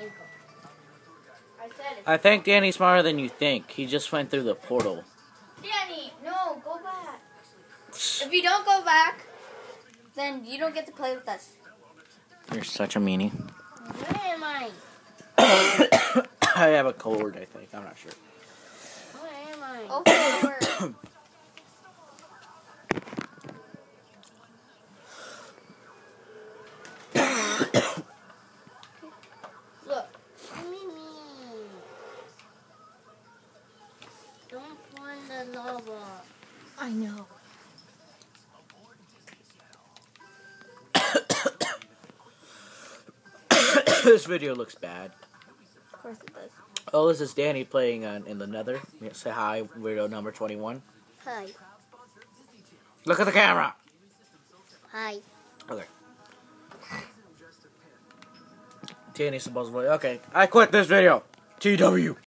I said it. I think Danny's smarter than you think. He just went through the portal. Danny, no, go back. If you don't go back, then you don't get to play with us. You're such a meanie. Where am I? I have a cold, I think. I'm not sure. Where am I? Oh, forward. Look. Don't find the lava. I know. this video looks bad. Of course it does. Oh, this is Danny playing on, in the Nether. Say hi, weirdo number 21. Hi. Look at the camera! Hi. Okay. Danny's supposed to play. Okay, I quit this video. TW.